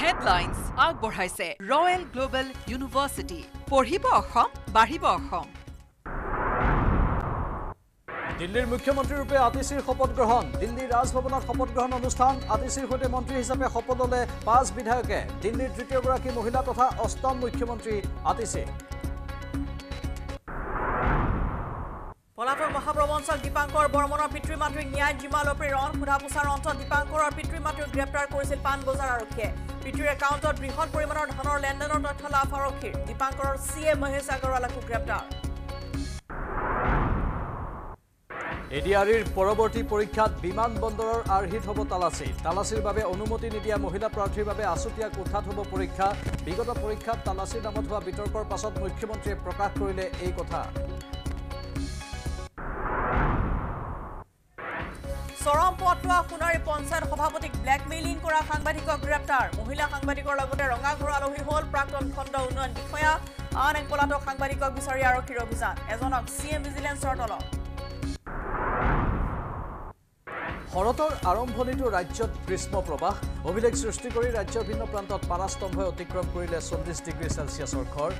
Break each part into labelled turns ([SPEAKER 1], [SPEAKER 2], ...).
[SPEAKER 1] Headlines আগবঢ়াইছে। Royal Global University পঢ়িব অসম বাঢ়িব অসম।
[SPEAKER 2] দিল্লীৰ মুখ্যমন্ত্ৰীৰূপে আতিশীৰ শপত গ্ৰহণ। দিল্লীৰ ৰাজভৱনত শপত গ্ৰহণ অনুষ্ঠান। আতিশীৰ সৈতে মন্ত্ৰী হিচাপে শপত ল'লে পাঁচ বিধায়কে। দিল্লীৰ তৃতীয়গৰাকী মহিলা তথা অষ্টম মুখ্যমন্ত্ৰী আতিশী
[SPEAKER 3] পলাতক মহাপ্ৰবঞ্চক দীপাংকৰ বৰ্মনৰ পিতৃ মাতৃক ন্যায় জিমালৈ প্ৰেৰণ সোধা পোছাৰ অন্তত দীপাংকৰৰ পিতৃ মাতৃক গ্ৰেপ্তাৰ কৰিছিল পাণবজাৰ আৰক্ষীয়ে। পিতৃৰ একাউণ্টত বৃহৎ পৰিমাণৰ ধনৰ লেনদেনৰ তথ্য লাভ আৰক্ষীৰ। দীপাংকৰৰ চি এ মহেশ আগৰৱালাকো গ্ৰেপ্তাৰ।
[SPEAKER 2] এ ডি আৰ ইৰ পৰৱৰ্তী পৰীক্ষাত বিমান বন্দৰৰ আৰ্হিত হ'ব তালাচী। তালাচীৰ বাবে অনুমতি নিদিয়া মহিলা প্ৰাৰ্থীৰ বাবে আছুতীয়া কোঠাত হ'ব পৰীক্ষা। বিগত পৰীক্ষাত তালাচীৰ নামত হোৱা বিতৰ্কৰ পাছত মুখ্যমন্ত্ৰীয়ে প্ৰকাশ কৰিলে এই কথা।
[SPEAKER 3] চৰম পথোৱা সোণাৰী পঞ্চায়ত সভাপতিক ব্লেকমেইলিং কৰা সাংবাদিকক গ্ৰেপ্তাৰ। মহিলা সাংবাদিকৰ লগতে ৰঙাঘৰ আলহী হ'ল। প্ৰাক্তন খণ্ড উন্নয়ন বিষয়া। আন এক পলাতক সাংবাদিকক বিচাৰি আৰক্ষীৰ অভিযান। এজনক চি এম ভিজিলেন্সৰ তলত
[SPEAKER 2] শৰতৰ আৰম্ভণিটো ৰাজ্যত গ্ৰীষ্ম প্ৰৱাহ অভিলেখ সৃষ্টি কৰি ৰাজ্যৰ ভিন্ন প্ৰান্তত পাৰাস্তম্ভই অতিক্ৰম কৰিলে চল্লিছ ডিগ্ৰী চেলছিয়াছৰ ঘৰ।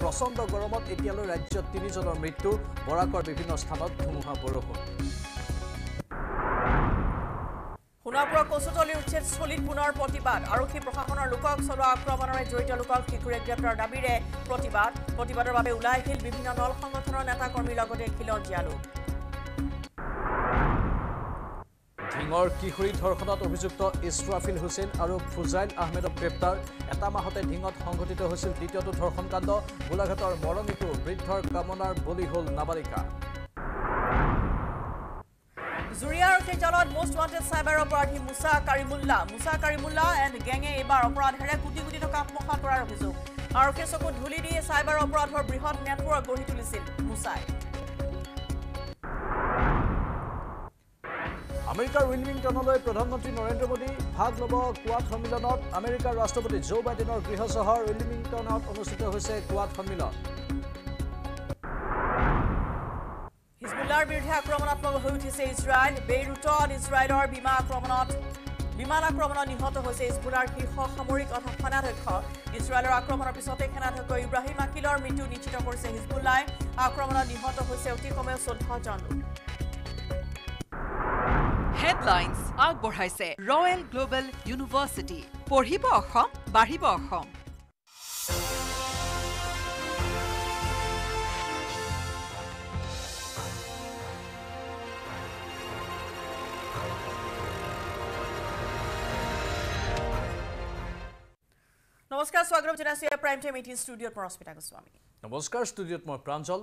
[SPEAKER 2] প্ৰচণ্ড গৰমত এতিয়ালৈ ৰাজ্যত তিনিজনৰ মৃত্যু বৰাকৰ বিভিন্ন স্থানত ধুমুহা বৰষুণ।
[SPEAKER 3] সোণাপুৰৰ কচুতলী উচ্ছেদস্থলীত পুনৰ প্ৰতিবাদ। আৰক্ষী প্ৰশাসনৰ লোকক চলোৱা আক্ৰমণৰে জড়িত লোকক শিশুৰে গ্ৰেপ্তাৰ দাবীৰে প্ৰতিবাদ। প্ৰতিবাদৰ বাবে ওলাই আহিল বিভিন্ন দল সংগঠনৰ নেতাকৰ্মীৰ লগতে খিলঞ্জীয়া লোক
[SPEAKER 2] ধিঙৰ কিশোৰী ধৰ্ষণত অভিযুক্ত ইছৰাফিল হুছেইন আৰু ফুজাইল আহমেদক গ্ৰেপ্তাৰ। এটা মাহতে ধিঙত সংঘটিত হৈছিল দ্বিতীয়টো ধৰ্ষণকাণ্ড গোলাঘাটৰ মৰমিটো বৃদ্ধৰ কামনাৰ বলি হ'ল নাবালিকা।
[SPEAKER 3] জুৰিয়া আৰক্ষীৰ জালত মষ্ট ৱান্টেড চাইবাৰ অপৰাধী মুছা কাৰিমুল্লা। মুছা কাৰিমুল্লা এণ্ড গেঙে এইবাৰ অপৰাধেৰে কোটি কোটি টকা আত্মসাত কৰাৰ অভিযোগ। আৰক্ষীৰ চকুত ধূলি দি চাইবাৰ অপৰাধৰ বৃহৎ নেটৱৰ্ক গঢ়ি তুলিছিল মুছাই।
[SPEAKER 2] আমেৰিকাৰ উইলমিংটনলৈ প্ৰধানমন্ত্ৰী নৰেন্দ্ৰ মোদী ভাগ ল'ব কোৱাড সন্মিলনত আমেৰিকাৰ ৰাষ্ট্ৰপতি জো বাইডেনৰ গৃহ চহৰ উইলমিংটনত অনুষ্ঠিত হৈছে কোৱাড সন্মিলন।
[SPEAKER 3] হিজবুল্লাৰ বিৰুদ্ধে আক্ৰমণাত্মক হৈ উঠিছে ইজৰাইল বেইৰুটত ইজৰাইলৰ বিমান আক্ৰমণত বিমান আক্ৰমণত নিহত হৈছে হিজবুল্লাৰ শীৰ্ষ সামৰিক অথবা সেনাধ্যক্ষ। ইজৰাইলৰ আক্ৰমণৰ পিছতে সেনাধ্যক্ষ ইব্ৰাহিম আকিলৰ মৃত্যু নিশ্চিত কৰিছে হিজবুল্লাই আক্ৰমণত নিহত হৈছে অতি কমেও চৈধ্যজন
[SPEAKER 1] হেডলাইনছ আগবঢ়াইছে ৰয়েল গ্ল'বেল ইউনিভাৰ্চিটি পঢ়িব অসম বাঢ়িব অসম।
[SPEAKER 3] নমস্কাৰ স্বাগতম জনাইছোঁ প্ৰাইম টাইম এইটিন ষ্টুডিঅ'ত পৰস্মিতা গোস্বামী।
[SPEAKER 2] নমস্কাৰ ষ্টুডিঅ'ত মই প্ৰাঞ্জল।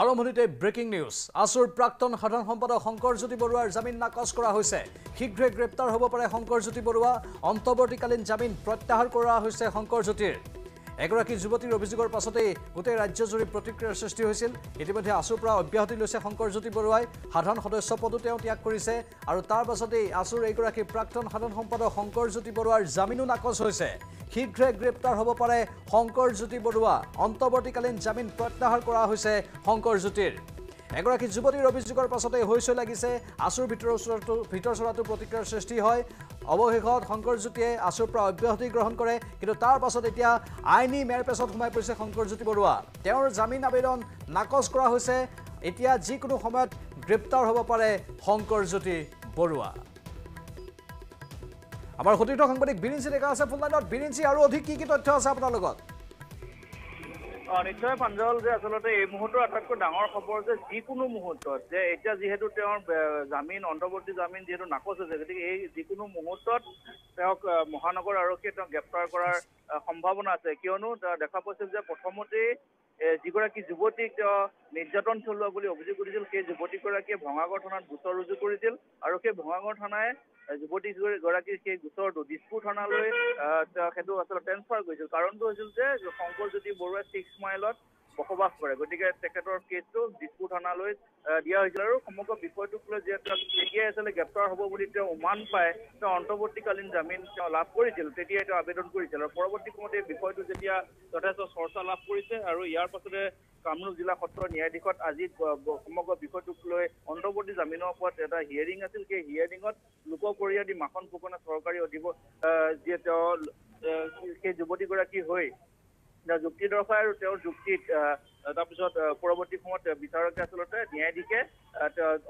[SPEAKER 2] আৰম্ভণিতে ব্ৰেকিং নিউজ। আছুৰ প্ৰাক্তন সাধাৰণ সম্পাদক শংকৰজ্যোতি বৰুৱাৰ জামিন নাকচ কৰা হৈছে। শীঘ্ৰে গ্ৰেপ্তাৰ হ'ব পাৰে শংকৰজ্যোতি বৰুৱা। অন্তৱৰ্তীকালীন জামিন প্ৰত্যাহাৰ কৰা হৈছে শংকৰজ্যোতিৰ। এগৰাকী যুৱতীৰ অভিযোগৰ পাছতেই গোটেই ৰাজ্যজুৰি প্ৰতিক্ৰিয়াৰ সৃষ্টি হৈছিল। ইতিমধ্যে আছুৰ পৰা অব্যাহতি লৈছে শংকৰজ্যোতি বৰুৱাই। সাধাৰণ সদস্য পদো তেওঁ ত্যাগ কৰিছে আৰু তাৰ পাছতেই আছুৰ এইগৰাকী প্ৰাক্তন সাধাৰণ সম্পাদক শংকৰজ্যোতি বৰুৱাৰ জামিনো নাকচ হৈছে। শীঘ্ৰে গ্ৰেপ্তাৰ হ'ব পাৰে শংকৰজ্যোতি বৰুৱা। অন্তৱৰ্তীকালীন জামিন প্ৰত্যাহাৰ কৰা হৈছে শংকৰজ্যোতিৰ। এগৰাকী যুৱতীৰ অভিযোগৰ পাছতেই হৈচৈ লাগিছে। আছুৰ ভিতৰৰ চৰাটো ভিতৰ চৰাটো প্ৰতিক্ৰিয়াৰ সৃষ্টি হয়। অৱশেষত শংকৰজ্যোতিয়ে আছুৰ পৰা অব্যাহতি গ্ৰহণ কৰে কিন্তু তাৰ পাছত এতিয়া আইনী মেৰপেচত সোমাই পৰিছে শংকৰজ্যোতি বৰুৱা। তেওঁৰ জামিন আবেদন নাকচ কৰা হৈছে। এতিয়া যিকোনো সময়ত গ্ৰেপ্তাৰ হ'ব পাৰে শংকৰজ্যোতি বৰুৱা। আমাৰ সতীৰ্থ সাংবাদিক বিৰিঞ্চি ডেকা আছে ফোন লাইনত বিৰিঞ্চি আৰু অধিক কি কি তথ্য আছে আপোনাৰ লগত?
[SPEAKER 4] নিশ্চয় প্ৰাঞ্জল যে আচলতে এই মুহূৰ্তৰ আটাইতকৈ ডাঙৰ খবৰ যে যিকোনো মুহূৰ্তত যে এতিয়া যিহেতু তেওঁৰ জামিন অন্তৰ্বৰ্তী জামিন যিহেতু নাকচ হৈছে গতিকে এই যিকোনো মুহূৰ্তত তেওঁক মহানগৰ আৰক্ষীয়ে তেওঁক গ্ৰেপ্তাৰ কৰাৰ সম্ভাৱনা আছে। কিয়নো দেখা পাইছিল যে প্ৰথমতেই যিগৰাকী যুৱতীক তেওঁ নিৰ্যাতন চলোৱা বুলি অভিযোগ কৰিছিল সেই যুৱতীগৰাকীয়ে ভঙাগড় থানাত গোচৰ ৰুজু কৰিছিল আৰু সেই ভঙাগড় থানাই যুৱতী গৰাকীৰ সেই গোচৰটো দিছপুৰ থানালৈ সেইটো আচলতে ট্ৰেন্সফাৰ কৰিছিল কাৰণটো হৈছিল যে শংকৰজ্যোতি বৰুৱাই ছিক্স মাইলত বসবাস কৰে। গতিকে তেখেতৰ কেছটো দিছপুৰ থানালৈ দিয়া হৈছিল আৰু সমগ্ৰ বিষয়টোক লৈ যে তেওঁ তেতিয়াই আচলতে গ্ৰেপ্তাৰ হ'ব বুলি তেওঁ উমান পাই তেওঁ অন্তৰ্বৰ্তীকালীন জামিন তেওঁ লাভ কৰিছিল তেতিয়াই তেওঁ আবেদন কৰিছিল। আৰু পৰৱৰ্তী সময়ত এই বিষয়টো যেতিয়া যথেষ্ট চৰ্চা লাভ কৰিছে আৰু ইয়াৰ পাছতে কামৰূপ জিলা সত্ৰৰ ন্যায়াধীশত আজি সমগ্ৰ বিষয়টোক লৈ অন্তৰ্বৰ্তী জামিনৰ ওপৰত এটা হিয়াৰিং আছিল। সেই হিয়াৰিঙত লোককৰীয়া দি মাখন ফুকনে চৰকাৰী অধিব যিয়ে তেওঁ সেই যুৱতীগৰাকী হৈ যুক্তি দৰ্শাই আৰু তেওঁৰ যুক্তিত তাৰপিছত পৰৱৰ্তী সময়ত বিচাৰকে আচলতে ন্যায়াধীশে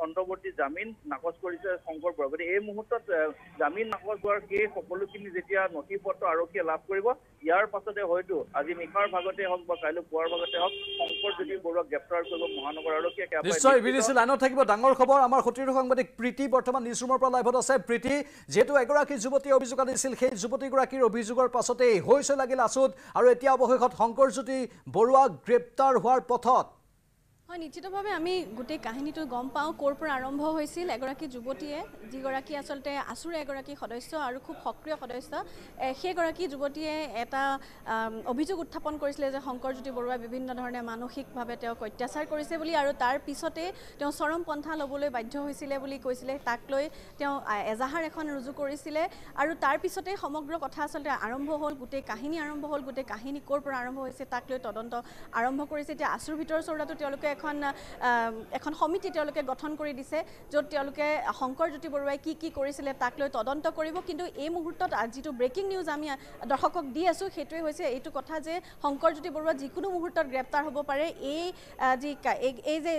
[SPEAKER 4] অন্তৰ্বৰ্তী জামিন নাকচ কৰিছে শংকৰ বৰা গতিকে এই মুহূৰ্তত জামিন নাকচ হোৱাৰ সেই সকলোখিনি যেতিয়া নথি পত্ৰ আৰক্ষীয়ে লাভ কৰিব ইয়াৰ পাছতে হয়তো আজি নিশাৰ ভাগতে হওক বা কাইলৈ পুৱাৰ ভাগতে হওক শংকৰ জ্যোতি বৰুৱাক গ্ৰেপ্তাৰ কৰিব মহানগৰ আৰক্ষীয়ে
[SPEAKER 2] নিশ্চয়
[SPEAKER 4] নিশ্চিত।
[SPEAKER 2] বি ডি চি লাইনত থাকিব ডাঙৰ খবৰ। আমাৰ সতীৰ্থ সাংবাদিক প্ৰীতি বৰ্তমান নিউজ ৰুমৰ পৰা লাইভত আছে। প্ৰীতি যিহেতু এগৰাকী যুৱতীয়ে অভিযোগ আনিছিল সেই যুৱতীগৰাকীৰ অভিযোগৰ পাছতেই হৈছে লাগিল আচুত আৰু এতিয়া অৱশেষত শংকৰজ্যোতি বৰুৱা গ্ৰেপ্তাৰ হোৱাৰ পথত
[SPEAKER 5] হয় নিশ্চিতভাৱে আমি গোটেই কাহিনীটো গম পাওঁ ক'ৰ পৰা আৰম্ভ হৈছিল এগৰাকী যুৱতীয়ে যিগৰাকী আচলতে আছুৰে এগৰাকী সদস্য আৰু খুব সক্ৰিয় সদস্য সেইগৰাকী যুৱতীয়ে এটা অভিযোগ উত্থাপন কৰিছিলে যে শংকৰজ্যোতি বৰুৱাই বিভিন্ন ধৰণে মানসিকভাৱে তেওঁক অত্যাচাৰ কৰিছে বুলি আৰু তাৰ পিছতে তেওঁ চৰম পন্থা ল'বলৈ বাধ্য হৈছিলে বুলি কৈছিলে তাক লৈ তেওঁ এজাহাৰ এখন ৰুজু কৰিছিলে আৰু তাৰ পিছতে সমগ্ৰ কথা আচলতে আৰম্ভ হ'ল গোটেই কাহিনী আৰম্ভ হ'ল গোটেই কাহিনী ক'ৰ পৰা আৰম্ভ হৈছে তাক লৈ তদন্ত আৰম্ভ কৰিছে এতিয়া আছুৰ ভিতৰ চৌৰাটো তেওঁলোকে এখন এখন সমিতি তেওঁলোকে গঠন কৰি দিছে য'ত তেওঁলোকে শংকৰজ্যোতি বৰুৱাই কি কি কৰিছিলে তাক লৈ তদন্ত কৰিব। কিন্তু এই মুহূৰ্তত যিটো ব্ৰেকিং নিউজ আমি দৰ্শকক দি আছোঁ সেইটোৱে হৈছে এইটো কথা যে শংকৰজ্যোতি বৰুৱা যিকোনো মুহূৰ্তত গ্ৰেপ্তাৰ হ'ব পাৰে। এই যি এই- যে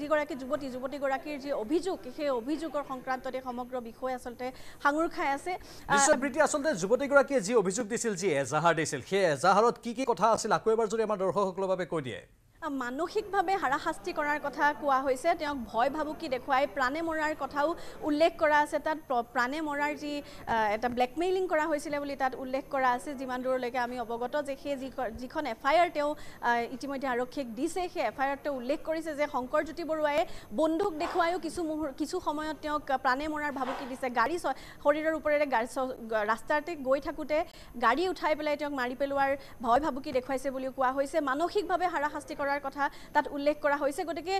[SPEAKER 5] যিগৰাকী যুৱতী যুৱতীগৰাকীৰ যি অভিযোগ সেই অভিযোগৰ সংক্ৰান্ততে সমগ্ৰ বিষয় আচলতে সাঙুৰ খাই আছে।
[SPEAKER 2] আচলতে যুৱতীগৰাকীয়ে যি অভিযোগ দিছিল যি এজাহাৰ দিছিল সেই এজাহাৰত কি কি কথা আছিল আকৌ এবাৰ যদি আমাৰ দৰ্শকসকলৰ বাবে কৈ দিয়ে।
[SPEAKER 5] মানসিকভাৱে হাৰাশাস্তি কৰাৰ কথা কোৱা হৈছে। তেওঁক ভয় ভাবুকি দেখুৱাই প্ৰাণে মৰাৰ কথাও উল্লেখ কৰা আছে। তাত প্ৰ- প্ৰাণে মৰাৰ যি এটা ব্লেকমেইলিং কৰা হৈছিলে বুলি তাত উল্লেখ কৰা আছে। যিমান দূৰলৈকে আমি অৱগত যে সেই যি যিখন এফ আই আৰ তেওঁ ইতিমধ্যে আৰক্ষীক দিছে সেই এফ আই আৰত তেওঁ উল্লেখ কৰিছে যে শংকৰজ্যোতি বৰুৱাই বন্দুক দেখুৱায়ো কিছু মুহূৰ্ত কিছু সময়ত তেওঁক প্ৰাণে মৰাৰ ভাবুকি দিছে। গাড়ী শৰীৰৰ ওপৰেৰে গাড়ী ৰাস্তাতে গৈ থাকোঁতে গাড়ী উঠাই পেলাই তেওঁক মাৰি পেলোৱাৰ ভয় ভাবুকি দেখুৱাইছে বুলিও কোৱা হৈছে। মানসিকভাৱে হাৰাশাস্তি কৰাৰ কথা তাত উল্লেখ কৰা হৈছে। গতিকে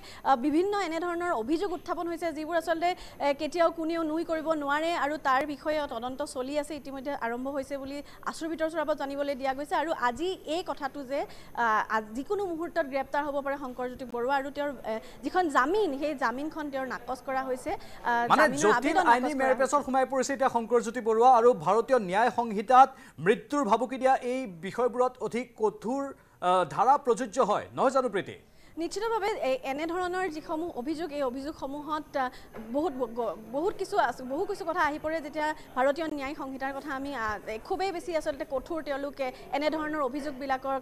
[SPEAKER 5] বিভিন্ন এনেধৰণৰ অভিযোগ উত্থাপন হৈছে যিবোৰ আচলতে কেতিয়াও কোনেও নুই কৰিব নোৱাৰে আৰু তাৰ বিষয়ে তদন্ত চলি আছে ইতিমধ্যে আৰম্ভ হৈছে বুলি আছুৰ ভিতৰ চৰাবত জানিবলৈ দিয়া গৈছে। আৰু আজি এই কথাটো যে যিকোনো মুহূৰ্তত গ্ৰেপ্তাৰ হ'ব পাৰে শংকৰজ্যোতি বৰুৱা আৰু তেওঁৰ যিখন জামিন সেই জামিনখন তেওঁৰ নাকচ কৰা হৈছে।
[SPEAKER 2] সোমাই পৰিছে এতিয়া শংকৰজ্যোতি বৰুৱা আৰু ভাৰতীয় ন্যায় সংহিতাত মৃত্যুৰ ভাবুকি দিয়া এই বিষয়বোৰত অধিক কঠোৰ ধাৰা প্ৰযোজ্য হয়। নহয় জানো প্ৰীতি
[SPEAKER 5] নিশ্চিতভাৱে এনেধৰণৰ যিসমূহ অভিযোগ এই অভিযোগসমূহত বহুত বহুত কিছু বহু কিছু কথা আহি পৰে যেতিয়া ভাৰতীয় ন্যায় সংহিতাৰ কথা আমি খুবেই বেছি আচলতে কঠোৰ তেওঁলোকে এনেধৰণৰ অভিযোগবিলাকক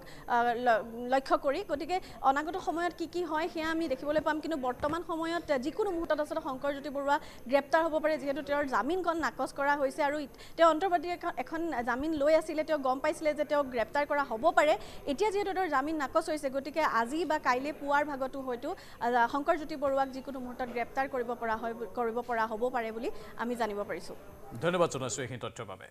[SPEAKER 5] লক্ষ্য কৰি গতিকে অনাগত সময়ত কি কি হয় সেয়া আমি দেখিবলৈ পাম। কিন্তু বৰ্তমান সময়ত যিকোনো মুহূৰ্তত আচলতে শংকৰজ্যোতি বৰুৱা গ্ৰেপ্তাৰ হ'ব পাৰে যিহেতু তেওঁৰ জামিনখন নাকচ কৰা হৈছে আৰু তেওঁ অন্তৰ্বৰ্তী এখন- এখন জামিন লৈ আছিলে তেওঁ গম পাইছিলে যে তেওঁক গ্ৰেপ্তাৰ কৰা হ'ব পাৰে। এতিয়া যিহেতু তেওঁৰ জামিন নাকচ হৈছে গতিকে আজি বা কাইলৈ পুৱাৰ ভাগতো হয়তো শংকৰজ্যোতি বৰুৱাক যিকোনো মুহূৰ্তত গ্ৰেপ্তাৰ কৰিব পৰা হয় কৰিব পৰা হ'ব পাৰে বুলি আমি জানিব পাৰিছোঁ।
[SPEAKER 2] ধন্যবাদ জনাইছোঁ এইখিনি তথ্যৰ বাবে।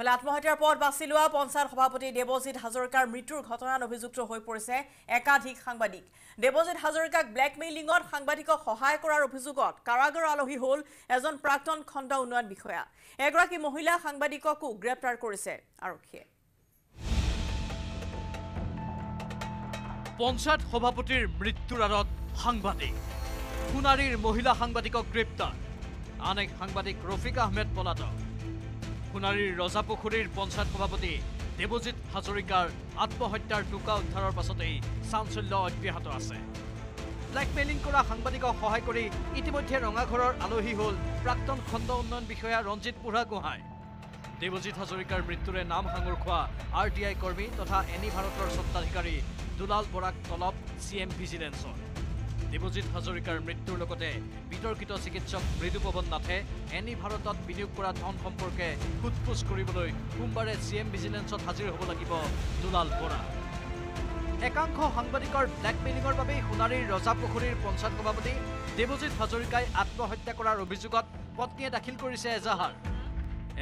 [SPEAKER 3] ইফালে আত্মহত্যাৰ পথ বাছি লোৱা পঞ্চায়ত সভাপতি দেৱজিৎ হাজৰিকাৰ মৃত্যুৰ ঘটনাত অভিযুক্ত হৈ পৰিছে একাধিক সাংবাদিক। দেৱজিৎ হাজৰিকাক ব্লেকমেইলিঙত সাংবাদিকক সহায় কৰাৰ অভিযোগত কাৰাগাৰ আলহী হ'ল এজন প্ৰাক্তন খণ্ড উন্নয়ন বিষয়া। এগৰাকী মহিলা সাংবাদিককো গ্ৰেপ্তাৰ কৰিছে আৰক্ষীয়ে।
[SPEAKER 2] পঞ্চায়ত সভাপতিৰ মৃত্যুৰ আঁৰত সাংবাদিক। সোণাৰীৰ মহিলা সাংবাদিকক গ্ৰেপ্তাৰ। আন এক সাংবাদিক ৰফিক আহমেদ পলাতক। সোণাৰীৰ ৰজাপুখুৰীৰ পঞ্চায়ত সভাপতি দেৱজিৎ হাজৰিকাৰ আত্মহত্যাৰ টোকা উদ্ধাৰৰ পাছতেই চাঞ্চল্য অব্যাহত আছে। ব্লেকমেইলিং কৰা সাংবাদিকক সহায় কৰি ইতিমধ্যে ৰঙাঘৰৰ আলহী হ'ল প্ৰাক্তন খণ্ড উন্নয়ন বিষয়া ৰঞ্জিত বুঢ়াগোহাঁই দেৱজিৎ হাজৰিকাৰ মৃত্যুৰে নাম সাঙুৰ খোৱা আৰ টি আই কৰ্মী তথা এনি ভাৰতৰ স্বত্বাধিকাৰী দুলাল বৰাক তলব চি এম ভিজিলেন্সৰ। দেৱজিৎ হাজৰিকাৰ মৃত্যুৰ লগতে বিতৰ্কিত চিকিৎসক মৃদুপৱন নাথে এনি ভাৰতত বিনিয়োগ কৰা ধন সম্পৰ্কে সোধপোছ কৰিবলৈ সোমবাৰে চি এম ভিজিলেন্সত হাজিৰ হ'ব লাগিব দুলাল বৰা। একাংশ সাংবাদিকৰ ব্লেকমেইলিঙৰ বাবেই সোণাৰীৰ ৰজাপুখুৰীৰ পঞ্চায়ত সভাপতি দেৱজিৎ হাজৰিকাই আত্মহত্যা কৰাৰ অভিযোগত পত্নীয়ে দাখিল কৰিছে এজাহাৰ।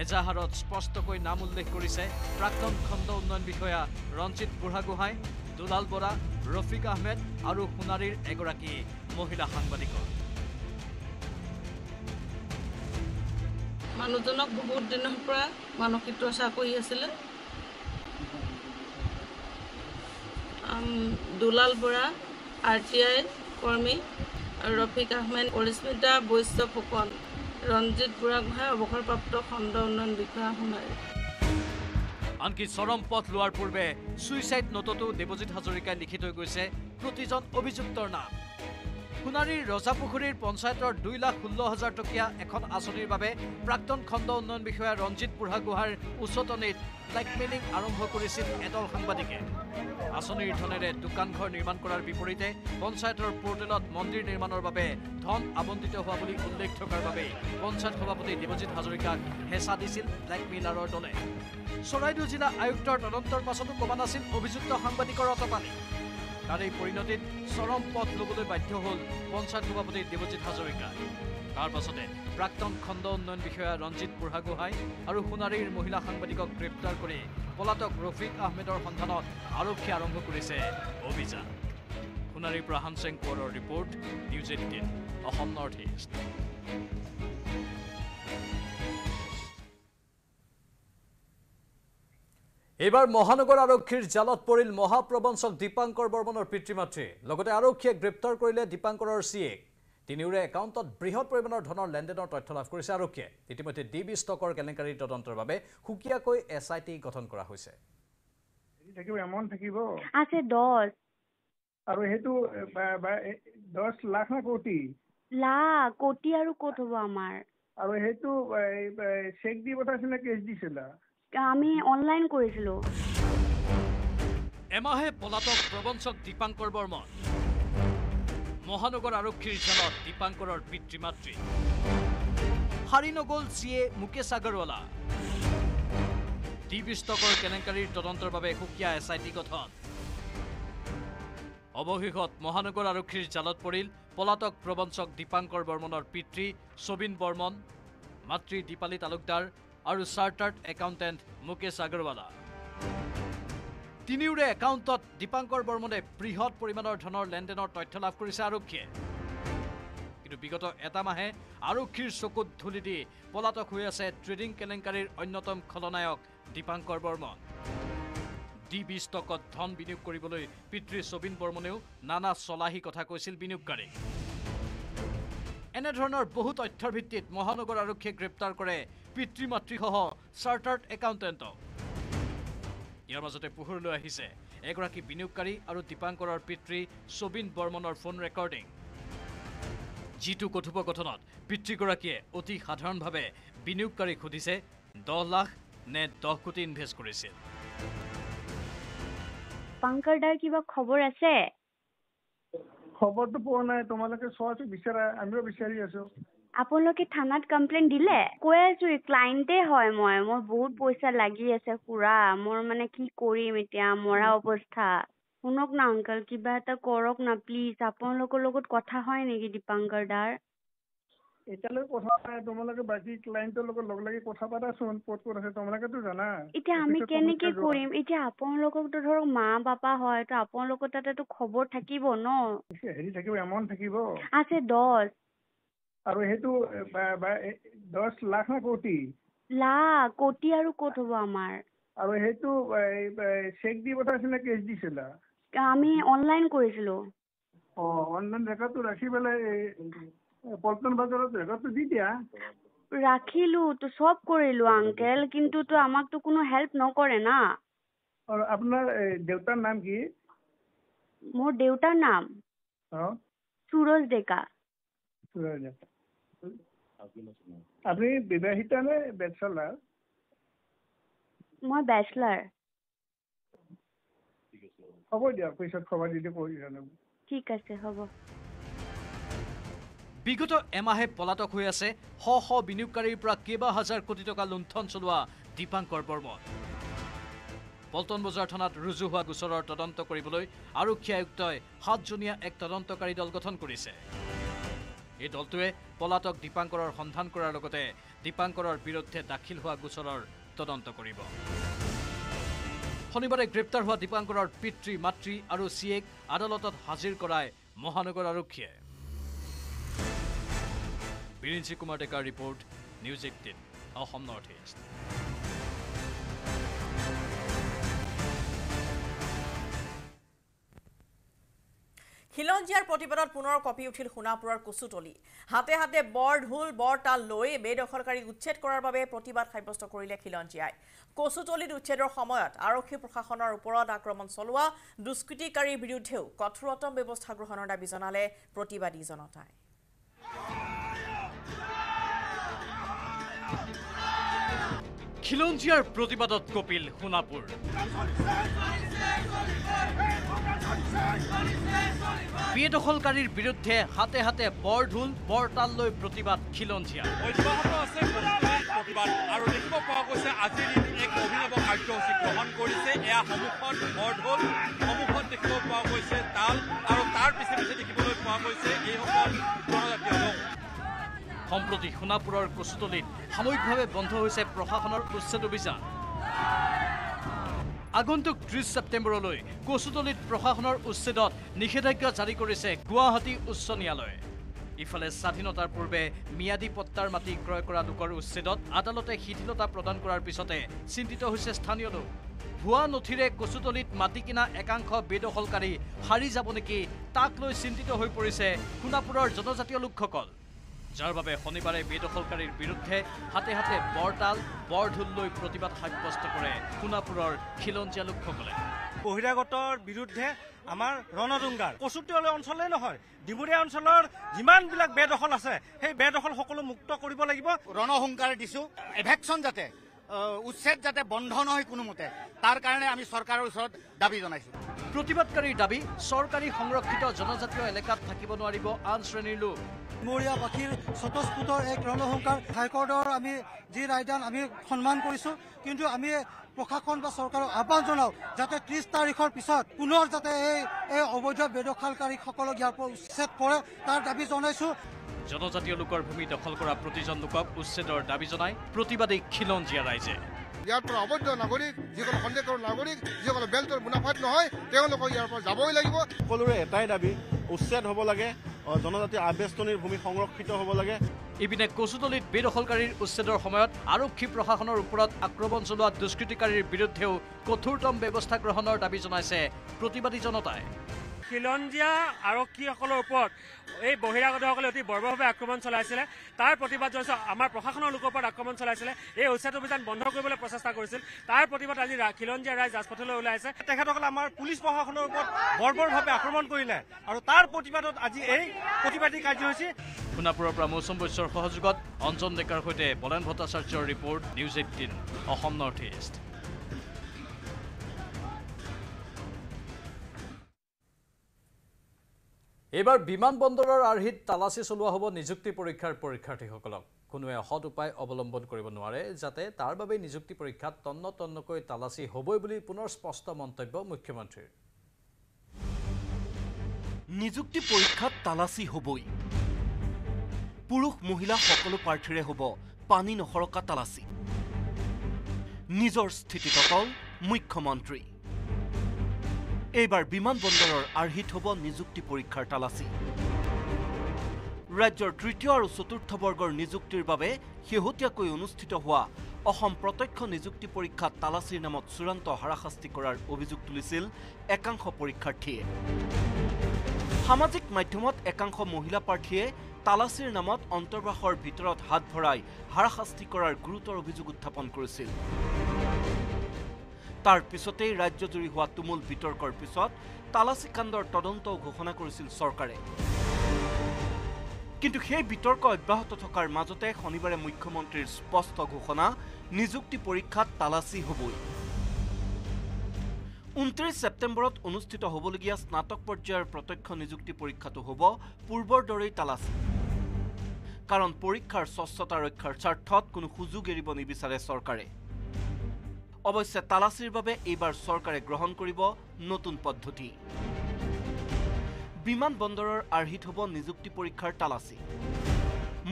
[SPEAKER 2] এজাহাৰত স্পষ্টকৈ নাম উল্লেখ কৰিছে প্ৰাক্তন খণ্ড উন্নয়ন বিষয়া ৰঞ্জিত বুঢ়াগোহাঁই দুলাল বৰা ৰফিক আহমেদ আৰু সোণাৰীৰ এগৰাকী মহিলা সাংবাদিকৰ।
[SPEAKER 6] মানুহজনক বহুত দিনৰ পৰা মানসিক টৰ্চাৰ কৰি আছিলে। Dulal Bora R T I কৰ্মী ৰফিক আহমেদ পৰিস্মিতা বৈশ্য ফুকন ৰঞ্জিত বুঢ়াগোহাঁই অৱসৰপ্ৰাপ্ত খণ্ড উন্নয়ন বিষয়া সোণাৰী।
[SPEAKER 2] আনকি চৰম পথ লোৱাৰ পূৰ্বে ছুইচাইড নোটতো দেৱজিৎ হাজৰিকাই লিখি থৈ গৈছে প্ৰতিজন অভিযুক্তৰ নাম। সোণাৰীৰ ৰজাপুখুৰীৰ পঞ্চায়তৰ দুই লাখ ষোল্ল হাজাৰ টকীয়া এখন আঁচনিৰ বাবে প্ৰাক্তন খণ্ড উন্নয়ন বিষয়া ৰঞ্জিত বুঢ়াগোহাঁইৰ উচতনিত ব্লেকমেইলিং আৰম্ভ কৰিছিল এদল সাংবাদিকে। আঁচনিৰ ধনেৰে দোকানঘৰ নিৰ্মাণ কৰাৰ বিপৰীতে পঞ্চায়তৰ পৰ্টেলত মন্দিৰ নিৰ্মাণৰ বাবে ধন আবণ্টিত হোৱা বুলি উল্লেখ থকাৰ বাবেই পঞ্চায়ত সভাপতি দেৱজিৎ হাজৰিকাক হেঁচা দিছিল ব্লেকমেইলাৰৰ দলে। চৰাইদেউ জিলা আয়ুক্তৰ তদন্তৰ পাছতো কমা নাছিল অভিযুক্ত সাংবাদিকৰ অতপালি তাৰ এই পৰিণতিত চৰম পথ ল'বলৈ বাধ্য হ'ল পঞ্চায়ত সভাপতি দেৱজিৎ হাজৰিকা। তাৰ পাছতে প্ৰাক্তন খণ্ড উন্নয়ন বিষয়া ৰঞ্জিত বুঢ়াগোহাঁই আৰু সোণাৰীৰ মহিলা সাংবাদিকক গ্ৰেপ্তাৰ কৰি পলাতক ৰফিক আহমেদৰ সন্ধানত আৰক্ষীয়ে আৰম্ভ কৰিছে অভিযান। সোণাৰীৰ পৰা হানচেং কোঁৱৰৰ report news eighteen Assam north east. এইবাৰ মহানগৰ আৰক্ষীৰ জালত পৰিল মহাপ্ৰবঞ্চক দীপাংকৰ বৰ্মনৰ পিতৃ মাতৃ লগতে আৰক্ষীয়ে গ্ৰেপ্তাৰ কৰিলে দীপাংকৰৰ চি এক তিনিওৰে একাউণ্টত বৃহৎ পৰিমাণৰ ধনৰ লেনদেনৰ তথ্য লাভ কৰিছে আৰক্ষীয়ে। ইতিমধ্যে ডি বি ষ্টকৰ কেলেংকাৰীৰ তদন্তৰ বাবে সুকীয়াকৈ এছ আই টি গঠন কৰা হৈছে।
[SPEAKER 7] আছে দহ।
[SPEAKER 8] আৰু সেইটো দহ লাখ না কোটি?
[SPEAKER 7] লাখ কোটি আৰু ক'ত হ'ব আমাৰ?
[SPEAKER 8] আৰু সেইটো চেক দি পঠাইছিল নে কেছ দিছিলা।
[SPEAKER 7] আমি অনলাইন কৰিছিলোঁ।
[SPEAKER 2] এমাহে পলাতক প্ৰবঞ্চক দীপাংকৰ বৰ্মন। মহানগৰ আৰক্ষীৰ জালত দীপাংকৰৰ পিতৃ মাতৃ সাৰি নগ'ল C A Mukesh Agarwala. D B ষ্টকৰ কেলেংকাৰীৰ তদন্তৰ বাবে সুকীয়া এছ আই টি গঠন। অৱশেষত মহানগৰ আৰক্ষীৰ জালত পৰিল পলাতক প্ৰবঞ্চক দীপাংকৰ বৰ্মনৰ পিতৃ ছবিন বৰ্মন মাতৃ দীপালী তালুকদাৰ আৰু চাৰ্টাৰ্ড একাউণ্টেণ্ট মুকেশ আগৰৱালা। তিনিওৰে একাউণ্টত দীপাংকৰ বৰ্মনে বৃহৎ পৰিমাণৰ ধনৰ লেনদেনৰ তথ্য লাভ কৰিছে আৰক্ষীয়ে। কিন্তু বিগত এটা মাহে আৰক্ষীৰ চকুত ধূলি দি পলাতক হৈ আছে ট্ৰেডিং কেলেংকাৰীৰ অন্যতম খলনায়ক দীপাংকৰ বৰ্মন। ডি বি ষ্টকত ধন বিনিয়োগ কৰিবলৈ পিতৃ ছবিন বৰ্মনেও নানা চলাহী কথা কৈছিল বিনিয়োগকাৰীক এনেধৰণৰ বহু তথ্যৰ ভিত্তিত মহানগৰ আৰক্ষীয়ে গ্ৰেপ্তাৰ কৰে পিতৃ মাতৃসহ চাৰ্টাৰ্ড একাউণ্টেণ্টক ইয়াৰ মাজতে পোহৰলৈ আহিছে এগৰাকী বিনিয়োগকাৰী আৰু দীপাংকৰৰ পিতৃ ছবিন বৰ্মনৰ ফোন ৰেকৰ্ডিং। যিটো কথোপকথনত পিতৃগৰাকীয়ে অতি সাধাৰণভাৱে বিনিয়োগকাৰীক সুধিছে দহ লাখ নে দহ কোটি ইনভেষ্ট কৰিছিল?
[SPEAKER 7] পাংকাৰ দাৰ কিবা খবৰ আছে?
[SPEAKER 8] খবৰটো পোৱা নাই তোমালোকে চোৱাটো বিচাৰা আমিও বিচাৰি আছো।
[SPEAKER 7] আপোনালোকে থানাত কমপ্লেইন দিলে? কৈ আছো ক্লাইণ্টে হয় মই। মোৰ বহুত পইচা লাগি আছে খুৰা। মোৰ মানে কি কৰিম এতিয়া? মৰা অৱস্থা। শুনক না আংকল কিবা এটা কৰক না প্লিজ আপোনালোকৰ লগত কথা হয় নেকি দীপাংকৰ দাৰ?
[SPEAKER 8] এতিয়ালৈকে কথা নাই। তোমালোকে বাকী ক্লাইণ্টৰ লগত লগ লাগি কথা পাতাচোন ক'ত ক'ত আছে তোমালোকেতো জানা।
[SPEAKER 7] এতিয়া আমি
[SPEAKER 8] অফিচত
[SPEAKER 7] কেনেকে
[SPEAKER 8] তোমালোকে যোৱা।
[SPEAKER 7] কৰিম? এতিয়া আপোনালোককতো ধৰক মা পাপা হয় তো আপোনালোকৰ তাতেতো খবৰ থাকিব ন?
[SPEAKER 8] হেৰি থাকিব এমাউণ্ট থাকিব।
[SPEAKER 7] আছে দহ।
[SPEAKER 8] আৰু সেইটো দহ লাখ না কোটি?
[SPEAKER 7] লাখ কোটি আৰু ক'ত হ'ব আমাৰ?
[SPEAKER 8] আৰু সেইটো চেক দি পঠাইছিল নে কেছ দিছিলা?
[SPEAKER 7] আমি অনলাইন কৰিছিলোঁ।
[SPEAKER 8] অ অনলাইন ৰেকৰ্ডটো ৰাখি পেলাই পল্টন বজাৰত ৰেকৰ্ডটো দি দিয়া।
[SPEAKER 7] ৰাখিলো তো চব কৰিলো আংকেল কিন্তু তো আমাকতো কোনো হেল্প নকৰে না।
[SPEAKER 8] আৰু আপোনাৰ দেউতাৰ নাম কি?
[SPEAKER 7] মোৰ দেউতাৰ নাম
[SPEAKER 8] অ।
[SPEAKER 7] সুৰজ ডেকা।
[SPEAKER 8] সুৰজ ডেকা। আপুনি বিবাহিতা নে বেচেলাৰ
[SPEAKER 7] মই বেচলাৰ
[SPEAKER 8] হ'ব দিয়ক পিছত খবৰ দি কৈ জনাব
[SPEAKER 7] ঠিক আছে হ'ব।
[SPEAKER 2] বিগত এমাহে পলাতক হৈ আছে শ শ বিনিয়োগকাৰীৰ পৰা কেইবা হাজাৰ কোটি টকা লুণ্ঠন চলোৱা দীপাংকৰ বৰ্মন। পল্টন বজাৰ থানাত ৰুজু হোৱা গোচৰৰ তদন্ত কৰিবলৈ আৰক্ষী আয়ুক্তই সাতজনীয়া এক তদন্তকাৰী দল গঠন কৰিছে। এই দলটোৱে পলাতক দীপাংকৰৰ সন্ধান কৰাৰ লগতে দীপাংকৰৰ বিৰুদ্ধে দাখিল হোৱা গোচৰৰ তদন্ত কৰিব। শনিবাৰে গ্ৰেপ্তাৰ হোৱা দীপাংকৰৰ পিতৃ মাতৃ আৰু চিয়েক আদালতত হাজিৰ কৰায় মহানগৰ আৰক্ষীয়ে। বিৰিঞ্চি কুমাৰ ডেকাৰ report news eighteen Assam north east.
[SPEAKER 3] খিলঞ্জীয়াৰ প্ৰতিবাদত পুনৰ কঁপি উঠিল সোণাপুৰৰ কচুতলি। হাতে হাতে বৰ ঢোল বৰ তাল লৈ বেদখলকাৰীক উচ্ছেদ কৰাৰ বাবে প্ৰতিবাদ সাব্যস্ত কৰিলে খিলঞ্জীয়াই। কচুতলিত উচ্ছেদৰ সময়ত আৰক্ষী প্ৰশাসনৰ ওপৰত আক্ৰমণ চলোৱা দুষ্কৃতিকাৰীৰ বিৰুদ্ধেও কঠোৰতম ব্যৱস্থা গ্ৰহণৰ দাবী জনালে প্ৰতিবাদী জনতাই।
[SPEAKER 2] খিলঞ্জীয়াৰ প্ৰতিবাদত কপিল সোণাপুৰ। বেদখলকাৰীৰ বিৰুদ্ধে হাতে হাতে বৰ ঢোল বৰতাল লৈ প্ৰতিবাদ খিলঞ্জীয়া।
[SPEAKER 9] প্ৰতিবাদ আৰু দেখিব পোৱা গৈছে আজিৰ দিন এক অভিনৱ কাৰ্যসূচী গ্ৰহণ কৰিছে। এয়া সন্মুখত বৰঢোল সন্মুখত দেখিব পোৱা গৈছে তাল আৰু তাৰ পিছে পিছে দেখিবলৈ পোৱা গৈছে এইসকল
[SPEAKER 2] সম্প্ৰতি সোণাপুৰৰ কচুতলিত সাময়িকভাৱে বন্ধ হৈছে প্ৰশাসনৰ উচ্ছেদ অভিযান। আগন্তুক ত্ৰিছ ছেপ্টেম্বৰলৈ কচুতলিত প্ৰশাসনৰ উচ্ছেদত নিষেধাজ্ঞা জাৰি কৰিছে গুৱাহাটী উচ্চ ন্যায়ালয়ে। ইফালে স্বাধীনতাৰ পূৰ্বে ম্যাদী পট্টাৰ মাটি ক্ৰয় কৰা লোকৰ উচ্ছেদত আদালতে শিথিলতা প্ৰদান কৰাৰ পিছতে চিন্তিত হৈছে স্থানীয় লোক। ভুৱা নথিৰে কচুতলিত মাটি কিনা একাংশ বেদখলকাৰী হাৰি যাব নেকি তাক লৈ চিন্তিত হৈ পৰিছে সোণাপুৰৰ জনজাতীয় লোকসকল। যাৰ বাবে শনিবাৰে বেদখলকাৰীৰ বিৰুদ্ধে হাতে হাতে বৰতাল বৰঢোল লৈ প্ৰতিবাদ সাব্যস্ত কৰে সোণাপুৰৰ খিলঞ্জীয়া লোকসকলে।
[SPEAKER 10] বহিৰাগতৰ বিৰুদ্ধে আমাৰ ৰণদুংগাৰ কচুতলি অঞ্চলে নহয় ডিমুৰীয়া অঞ্চলৰ যিমানবিলাক বেদখল আছে সেই বেদখল সকলো মুক্ত কৰিব লাগিব।
[SPEAKER 11] ৰণসংকাৰ দিছো এভেকশ্যন যাতে উচ্ছেদ যাতে বন্ধ নহয় কোনোমতে। তাৰ কাৰণে আমি চৰকাৰৰ ওচৰত দাবী জনাইছো।
[SPEAKER 2] প্ৰতিবাদকাৰীৰ দাবী চৰকাৰী সংৰক্ষিত জনজাতীয় এলেকাত থাকিব নোৱাৰিব আন শ্ৰেণীৰ লোক।
[SPEAKER 10] মৰিয়াবাসীৰ স্বতঃস্ফূৰ্তৰ এক ৰণসংকাৰ হাইকোৰ্টৰ আমি যি ৰায়দান আমি সন্মান কৰিছোঁ কিন্তু আমি প্ৰশাসন বা চৰকাৰক আহ্বান জনাওঁ যাতে ত্ৰিছ তাৰিখৰ পিছত পুনৰ যাতে এই এই অবৈধ বেদখলকাৰীসকলক ইয়াৰ পৰা উচ্ছেদ কৰে তাৰ দাবী জনাইছোঁ।
[SPEAKER 2] জনজাতীয় লোকৰ ভূমি দখল কৰা প্ৰতিজন লোকক উচ্ছেদৰ দাবী জনাই প্ৰতিবাদী খিলঞ্জীয়া ৰাইজে।
[SPEAKER 12] ইয়াৰ পৰা অবৈধ নাগৰিক যিসকল সন্দেহকৰ নাগৰিক যিসকলে বেল্টৰ মুনাফাত নহয় তেওঁলোকক ইয়াৰ পৰা যাবই লাগিব।
[SPEAKER 10] সকলোৰে এটাই দাবী উচ্ছেদ হ'ব লাগে জনজাতীয় আবেষ্টনীৰ ভূমি সংৰক্ষিত হ'ব লাগে।
[SPEAKER 2] ইপিনে কচুতলিত বেদখলকাৰীৰ উচ্ছেদৰ সময়ত আৰক্ষী প্ৰশাসনৰ ওপৰত আক্ৰমণ চলোৱা দুষ্কৃতিকাৰীৰ বিৰুদ্ধেও কঠোৰতম ব্যৱস্থা গ্ৰহণৰ দাবী জনাইছে প্ৰতিবাদী জনতাই।
[SPEAKER 10] খিলঞ্জীয়া আৰক্ষীসকলৰ ওপৰত এই বহিৰাগতসকলে অতি বৰ্বৰভাৱে আক্ৰমণ চলাইছিলে। তাৰ প্ৰতিবাদ জনাইছোঁ আমাৰ প্ৰশাসনৰ লোকৰ ওপৰত আক্ৰমণ চলাইছিলে। এই উচ্ছেদ অভিযান বন্ধ কৰিবলৈ প্ৰচেষ্টা কৰিছিল। তাৰ প্ৰতিবাদ আজি খিলঞ্জীয়া ৰাইজ ৰাজপথলৈ ওলাই আছে তেখেতসকলে আমাৰ পুলিচ প্ৰশাসনৰ ওপৰত বৰ্বৰভাৱে আক্ৰমণ কৰিলে আৰু তাৰ প্ৰতিবাদত আজি এই প্ৰতিবাদী কাৰ্যসূচী।
[SPEAKER 2] সোণাপুৰৰ পৰা মৌচুম বৈশ্যৰ সহযোগত অঞ্জন ডেকাৰ সৈতে বলেন ভট্টাচাৰ্যৰ report news eighteen Assam north east. এইবাৰ বিমানবন্দৰৰ আৰ্হিত তালাচী চলোৱা হ'ব নিযুক্তি পৰীক্ষাৰ পৰীক্ষাৰ্থীসকলক। কোনোৱে অসৎ উপায় অৱলম্বন কৰিব নোৱাৰে যাতে তাৰ বাবে নিযুক্তি পৰীক্ষাত তন্ন তন্নকৈ তালাচী হ'বই বুলি পুনৰ স্পষ্ট মন্তব্য মুখ্যমন্ত্ৰীৰ।
[SPEAKER 13] নিযুক্তি পৰীক্ষাত তালাচী হ'বই। পুৰুষ মহিলা সকলো প্ৰাৰ্থীৰে হ'ব পানী নসৰকা তালাচী। নিজৰ স্থিতিত অটল মুখ্যমন্ত্ৰী। এইবাৰ বিমানবন্দৰৰ আৰ্হিত হ'ব নিযুক্তি পৰীক্ষাৰ তালাচী। ৰাজ্যৰ তৃতীয় আৰু চতুৰ্থ বৰ্গৰ নিযুক্তিৰ বাবে শেহতীয়াকৈ অনুষ্ঠিত হোৱা অসম প্ৰত্যক্ষ নিযুক্তি পৰীক্ষাত তালাচীৰ নামত চূড়ান্ত হাৰাশাস্তি কৰাৰ অভিযোগ তুলিছিল একাংশ পৰীক্ষাৰ্থীয়ে। সামাজিক মাধ্যমত একাংশ মহিলা প্ৰাৰ্থীয়ে তালাচীৰ নামত অন্তৰ্বাসৰ ভিতৰত হাত ভৰাই হাৰাশাস্তি কৰাৰ গুৰুতৰ অভিযোগ উত্থাপন কৰিছিল। তাৰ পিছতেই ৰাজ্যজুৰি হোৱা তুমুল বিতৰ্কৰ পিছত তালাচী কাণ্ডৰ তদন্তও ঘোষণা কৰিছিল চৰকাৰে। কিন্তু সেই বিতৰ্ক অব্যাহত থকাৰ মাজতে শনিবাৰে মুখ্যমন্ত্ৰীৰ স্পষ্ট ঘোষণা নিযুক্তি পৰীক্ষাত তালাচী হ'বই। ঊনত্ৰিছ ছেপ্টেম্বৰত অনুষ্ঠিত হ'বলগীয়া স্নাতক পৰ্যায়ৰ প্ৰত্যক্ষ নিযুক্তি পৰীক্ষাটো হ'ব পূৰ্বৰ দৰেই তালাচী। কাৰণ পৰীক্ষাৰ স্বচ্ছতা ৰক্ষাৰ স্বাৰ্থত কোনো সুযোগ এৰিব নিবিচাৰে চৰকাৰে। অৱশ্যে তালাচীৰ বাবে এইবাৰ চৰকাৰে গ্ৰহণ কৰিব নতুন পদ্ধতি। বিমান বন্দৰৰ আৰ্হিত হ'ব নিযুক্তি পৰীক্ষাৰ তালাচী।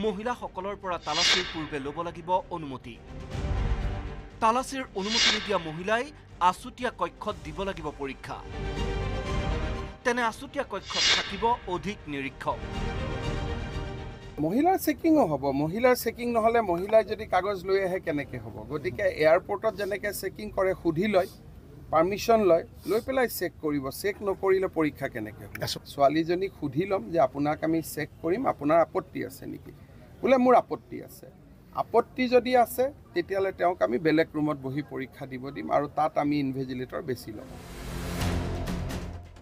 [SPEAKER 13] মহিলাসকলৰ পৰা তালাচীৰ পূৰ্বে ল'ব লাগিব অনুমতি। তালাচীৰ অনুমতি নিদিয়া মহিলাই আছুতীয়া কক্ষত দিব লাগিব পৰীক্ষা। তেনে আছুতীয়া কক্ষত থাকিব অধিক নিৰীক্ষক।
[SPEAKER 14] মহিলাৰ চেকিঙো হ'ব। মহিলাৰ চেকিং নহ'লে মহিলাই যদি কাগজ লৈ আহে কেনেকৈ হ'ব? গতিকে এয়াৰপৰ্টত যেনেকৈ চেকিং কৰে সুধি লয় পাৰ্মিশ্যন লয় লৈ পেলাই চেক কৰিব। চেক নকৰিলে পৰীক্ষা কেনেকৈ হ'ব? ছোৱালীজনীক সুধি ল'ম যে আপোনাক আমি চেক কৰিম আপোনাৰ আপত্তি আছে নেকি? বোলে মোৰ আপত্তি আছে। আপত্তি যদি আছে তেতিয়াহ'লে তেওঁক আমি বেলেগ ৰুমত বহি পৰীক্ষা দিব দিম আৰু তাত আমি ইনভেজিলেটৰ বেছি ল'ম।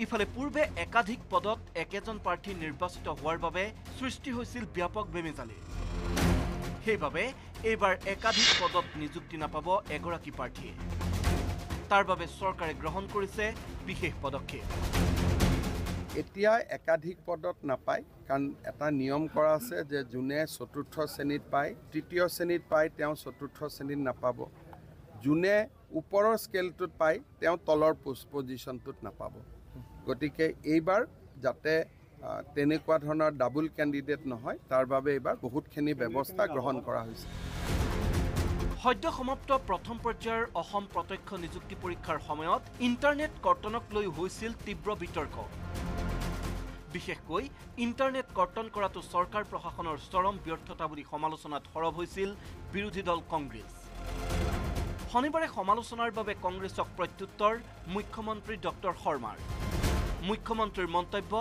[SPEAKER 13] ইফালে পূৰ্বে একাধিক পদত একেজন প্ৰাৰ্থী নিৰ্বাচিত হোৱাৰ বাবে সৃষ্টি হৈছিল ব্যাপক বেমেজালি। সেইবাবে এইবাৰ একাধিক পদত নিযুক্তি নাপাব এগৰাকী প্ৰাৰ্থীয়ে। তাৰ বাবে চৰকাৰে গ্ৰহণ কৰিছে বিশেষ পদক্ষেপ।
[SPEAKER 14] এতিয়া একাধিক পদত নাপায় কাৰণ এটা নিয়ম কৰা আছে যে যোনে চতুৰ্থ শ্ৰেণীত পায় তৃতীয় শ্ৰেণীত পায় তেওঁ চতুৰ্থ শ্ৰেণীত নাপাব। যোনে ওপৰৰ স্কেলটোত পায় তেওঁ তলৰ পজিশ্যনটোত নাপাব। গতিকে এইবাৰ যাতে তেনেকুৱা ধৰণৰ ডাবুল কেণ্ডিডেট নহয় তাৰ বাবে এইবাৰ বহুতখিনি ব্যৱস্থা গ্ৰহণ কৰা হৈছে।
[SPEAKER 13] সদ্য সমাপ্ত প্ৰথম পৰ্যায়ৰ অসম প্ৰত্যক্ষ নিযুক্তি পৰীক্ষাৰ সময়ত ইণ্টাৰনেট কৰ্তনক লৈ হৈছিল তীব্ৰ বিতৰ্ক। বিশেষকৈ ইণ্টাৰনেট কৰ্তন কৰাটো চৰকাৰ প্ৰশাসনৰ চৰম ব্যৰ্থতা বুলি সমালোচনাত সৰব হৈছিল বিৰোধী দল কংগ্ৰেছ। শনিবাৰে সমালোচনাৰ বাবে কংগ্ৰেছক প্ৰত্যুত্তৰ মুখ্যমন্ত্ৰী ডক্টৰ শৰ্মাৰ। মুখ্যমন্ত্ৰীৰ মন্তব্য